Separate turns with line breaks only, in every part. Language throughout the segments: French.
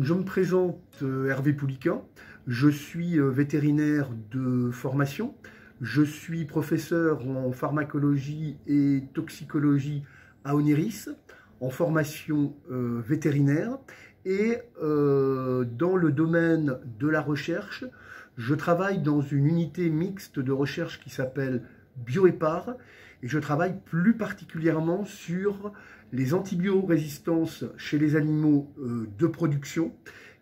Je me présente euh, Hervé Poulican, je suis euh, vétérinaire de formation, je suis professeur en pharmacologie et toxicologie à Oniris, en formation euh, vétérinaire, et dans le domaine de la recherche, je travaille dans une unité mixte de recherche qui s'appelle Bioépar, et je travaille plus particulièrement sur les antibiorésistances chez les animaux euh, de production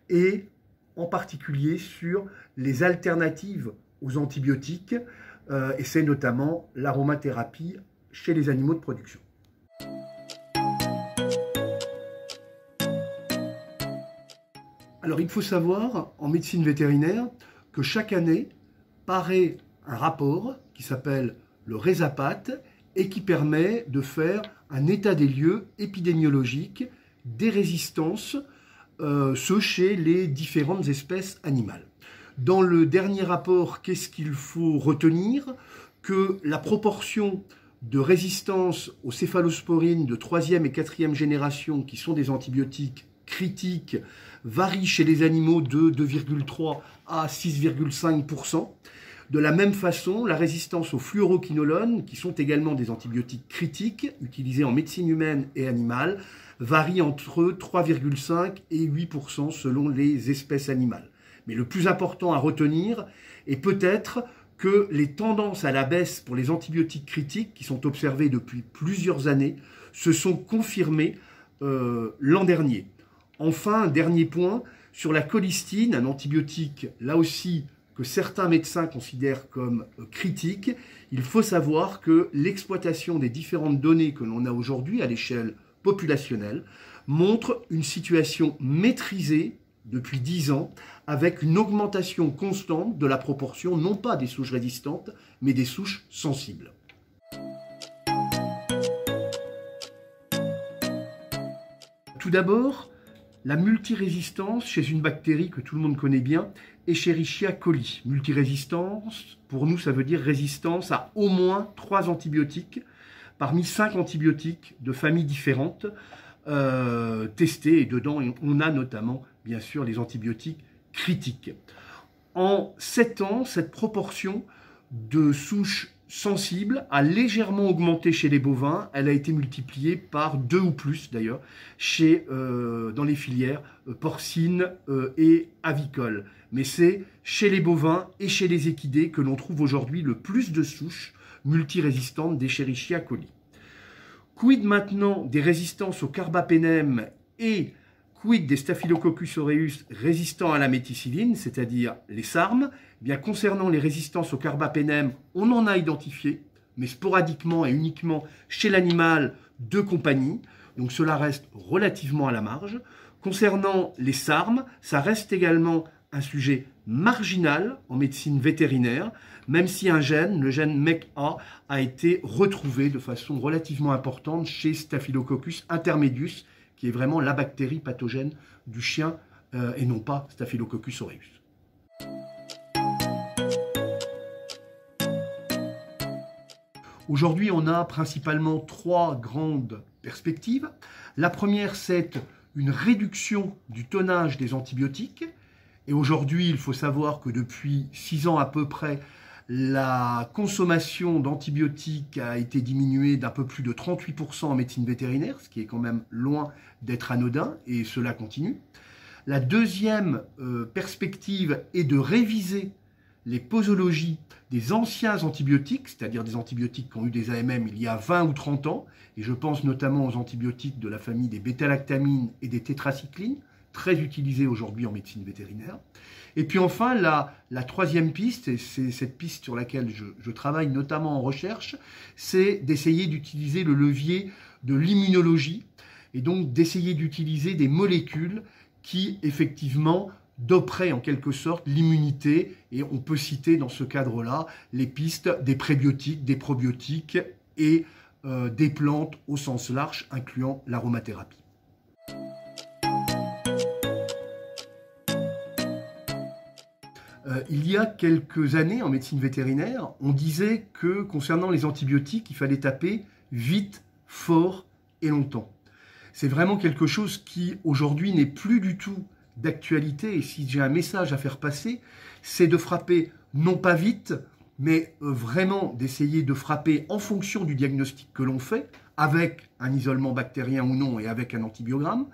et en particulier sur les alternatives aux antibiotiques, euh, et c'est notamment l'aromathérapie chez les animaux de production. Alors il faut savoir en médecine vétérinaire que chaque année paraît un rapport qui s'appelle le RESAPAT et qui permet de faire un état des lieux épidémiologiques des résistances, euh, ce chez les différentes espèces animales. Dans le dernier rapport, qu'est-ce qu'il faut retenir? Que la proportion de résistance aux céphalosporines de troisième et quatrième génération, qui sont des antibiotiques critiques, varie chez les animaux de 2,3 à 6,5 de la même façon, la résistance aux fluoroquinolones, qui sont également des antibiotiques critiques utilisés en médecine humaine et animale, varie entre 3,5 et 8% selon les espèces animales. Mais le plus important à retenir est peut-être que les tendances à la baisse pour les antibiotiques critiques, qui sont observées depuis plusieurs années, se sont confirmées euh, l'an dernier. Enfin, dernier point, sur la colistine, un antibiotique là aussi que certains médecins considèrent comme euh, critique, il faut savoir que l'exploitation des différentes données que l'on a aujourd'hui à l'échelle populationnelle montre une situation maîtrisée depuis 10 ans avec une augmentation constante de la proportion non pas des souches résistantes mais des souches sensibles. Tout d'abord, la multirésistance chez une bactérie que tout le monde connaît bien, Escherichia coli. Multirésistance, pour nous, ça veut dire résistance à au moins trois antibiotiques parmi cinq antibiotiques de familles différentes euh, testés. Et dedans, on a notamment, bien sûr, les antibiotiques critiques. En sept ans, cette proportion de souches sensible a légèrement augmenté chez les bovins. Elle a été multipliée par deux ou plus d'ailleurs chez euh, dans les filières euh, porcines euh, et avicoles. Mais c'est chez les bovins et chez les équidés que l'on trouve aujourd'hui le plus de souches multirésistantes d'Escherichia coli. Quid maintenant des résistances au carbapénème et Quid des Staphylococcus aureus résistants à la méticilline, c'est-à-dire les SARM eh bien, Concernant les résistances au carbapénème, on en a identifié, mais sporadiquement et uniquement chez l'animal de compagnie, donc cela reste relativement à la marge. Concernant les SARM, ça reste également un sujet marginal en médecine vétérinaire, même si un gène, le gène MEC-A, a été retrouvé de façon relativement importante chez Staphylococcus intermedius, qui est vraiment la bactérie pathogène du chien euh, et non pas Staphylococcus aureus. Aujourd'hui, on a principalement trois grandes perspectives. La première, c'est une réduction du tonnage des antibiotiques. Et aujourd'hui, il faut savoir que depuis six ans à peu près, la consommation d'antibiotiques a été diminuée d'un peu plus de 38% en médecine vétérinaire, ce qui est quand même loin d'être anodin, et cela continue. La deuxième euh, perspective est de réviser les posologies des anciens antibiotiques, c'est-à-dire des antibiotiques qui ont eu des AMM il y a 20 ou 30 ans, et je pense notamment aux antibiotiques de la famille des bêta-lactamines et des tétracyclines, très utilisés aujourd'hui en médecine vétérinaire. Et puis enfin, la, troisième piste, et c'est cette piste sur laquelle je, je travaille notamment en recherche, c'est d'essayer d'utiliser le levier de l'immunologie, et donc d'essayer d'utiliser des molécules qui effectivement doperaient en quelque sorte l'immunité, et on peut citer dans ce cadre-là les pistes des prébiotiques, des probiotiques et euh, des plantes au sens large, incluant l'aromathérapie. Euh, il y a quelques années, en médecine vétérinaire, on disait que concernant les antibiotiques, il fallait taper vite, fort et longtemps. C'est vraiment quelque chose qui, aujourd'hui, n'est plus du tout d'actualité, et si j'ai un message à faire passer, c'est de frapper non pas vite, mais euh, vraiment d'essayer de frapper en fonction du diagnostic que l'on fait, avec un isolement bactérien ou non et avec un antibiogramme.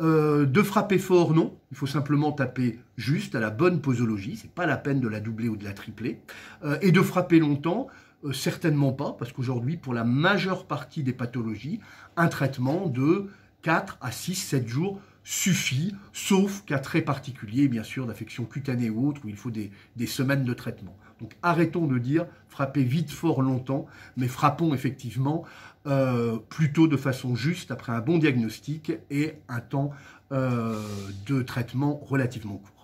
Euh, de frapper fort, non. Il faut simplement taper juste à la bonne posologie. C'est pas la peine de la doubler ou de la tripler. Euh, et de frapper longtemps, certainement pas, parce qu'aujourd'hui, pour la majeure partie des pathologies, un traitement de 4 à 6, 7 jours suffit, sauf cas très particulier, bien sûr, d'affections cutanées ou autres, où il faut des, semaines de traitement. Donc arrêtons de dire frapper vite, fort, longtemps, mais frappons effectivement euh, plutôt de façon juste après un bon diagnostic et un temps euh, de traitement relativement court.